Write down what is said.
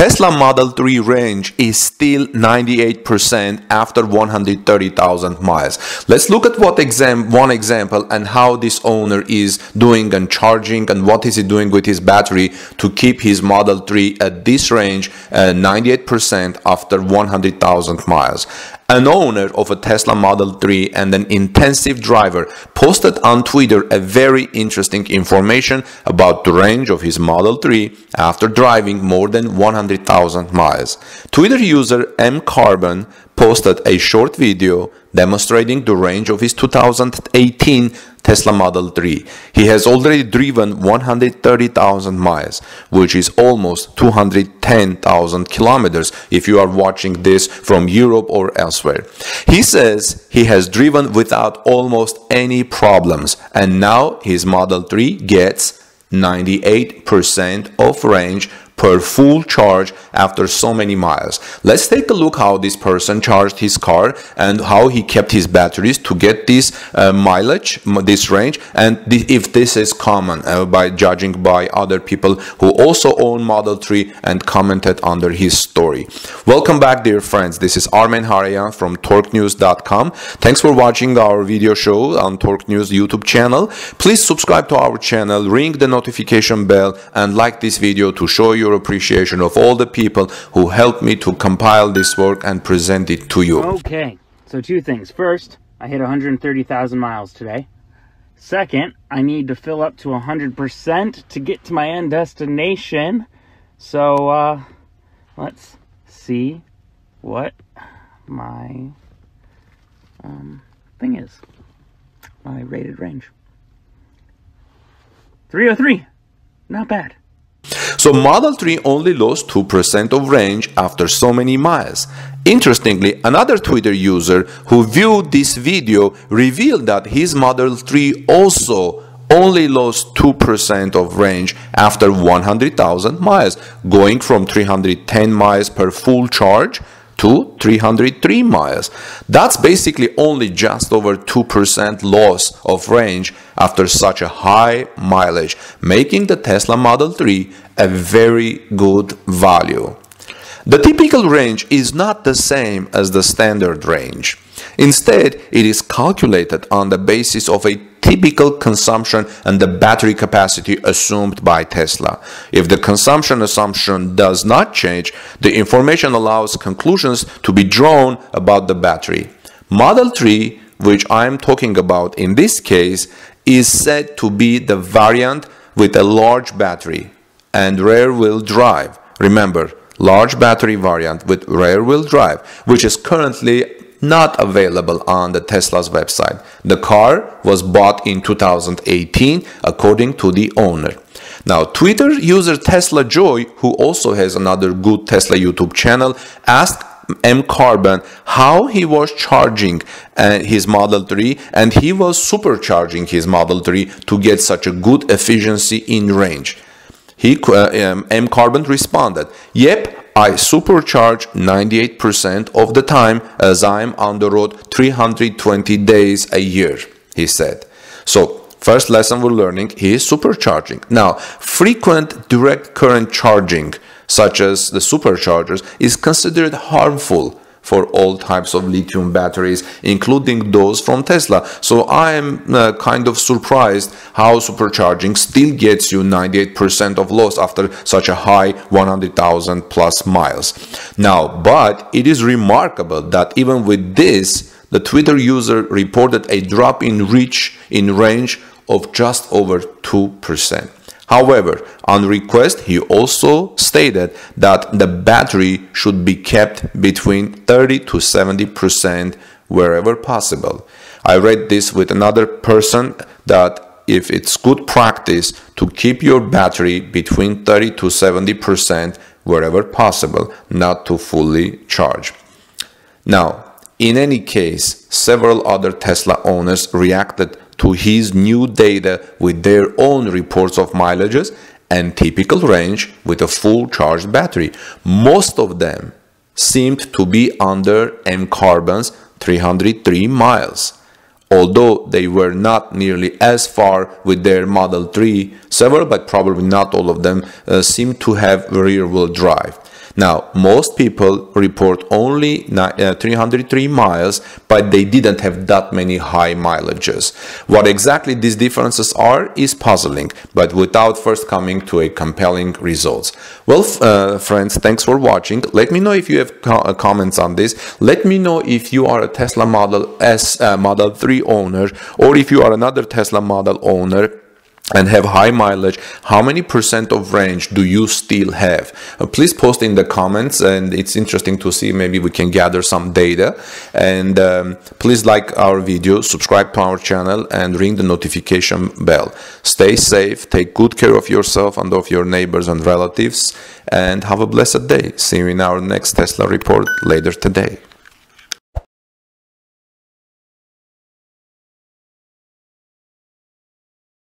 Tesla Model 3 range is still 98% after 130,000 miles. Let's look at what exam one example and how this owner is doing and charging and what is he doing with his battery to keep his Model 3 at this range uh, 98% after 100,000 miles an owner of a Tesla Model 3 and an intensive driver posted on Twitter a very interesting information about the range of his Model 3 after driving more than 100,000 miles. Twitter user M. Carbon posted a short video demonstrating the range of his 2018 Tesla Model 3. He has already driven 130,000 miles, which is almost 210,000 kilometers if you are watching this from Europe or elsewhere. He says he has driven without almost any problems and now his Model 3 gets 98% of range per full charge after so many miles. Let's take a look how this person charged his car and how he kept his batteries to get this uh, mileage, this range, and th if this is common uh, by judging by other people who also own Model 3 and commented under his story. Welcome back, dear friends. This is Armen Hareyan from TorqueNews.com. Thanks for watching our video show on Torque News YouTube channel. Please subscribe to our channel, ring the notification bell, and like this video to show your appreciation of all the people who helped me to compile this work and present it to you. Okay, so two things. First, I hit 130,000 miles today. Second, I need to fill up to 100% to get to my end destination. So, uh, let's see what my um, thing is. My rated range. 303. Not bad. So Model 3 only lost 2% of range after so many miles. Interestingly, another Twitter user who viewed this video revealed that his Model 3 also only lost 2% of range after 100,000 miles, going from 310 miles per full charge to 303 miles. That's basically only just over 2% loss of range after such a high mileage, making the Tesla Model 3 a very good value. The typical range is not the same as the standard range. Instead, it is calculated on the basis of a typical consumption and the battery capacity assumed by Tesla. If the consumption assumption does not change, the information allows conclusions to be drawn about the battery. Model 3, which I am talking about in this case, is said to be the variant with a large battery and rear wheel drive. Remember, large battery variant with rear wheel drive, which is currently not available on the Tesla's website. The car was bought in 2018 according to the owner. Now, Twitter user Tesla Joy, who also has another good Tesla YouTube channel, asked M Carbon how he was charging uh, his Model 3 and he was supercharging his Model 3 to get such a good efficiency in range. He, uh, um, mcarbon responded, Yep, I supercharge 98% of the time as I'm on the road 320 days a year, he said. So, first lesson we're learning he is supercharging. Now, frequent direct current charging, such as the superchargers, is considered harmful for all types of lithium batteries, including those from Tesla. So I am uh, kind of surprised how supercharging still gets you 98% of loss after such a high 100,000 plus miles. Now, but it is remarkable that even with this, the Twitter user reported a drop in reach in range of just over 2%. However, on request, he also stated that the battery should be kept between 30 to 70% wherever possible. I read this with another person that if it's good practice to keep your battery between 30 to 70% wherever possible, not to fully charge. Now, in any case, several other Tesla owners reacted to his new data with their own reports of mileages and typical range with a full charged battery. Most of them seemed to be under M Carbon's 303 miles. Although they were not nearly as far with their Model 3, several but probably not all of them uh, seemed to have rear-wheel drive. Now, most people report only uh, 303 miles, but they didn't have that many high mileages. What exactly these differences are is puzzling, but without first coming to a compelling results. Well, uh, friends, thanks for watching. Let me know if you have co uh, comments on this. Let me know if you are a Tesla Model S, uh, Model 3 owner, or if you are another Tesla Model owner and have high mileage how many percent of range do you still have? Uh, please post in the comments and it's interesting to see maybe we can gather some data. And um, please like our video subscribe to our channel and ring the notification bell. Stay safe take good care of yourself and of your neighbors and relatives and have a blessed day. See you in our next tesla report later today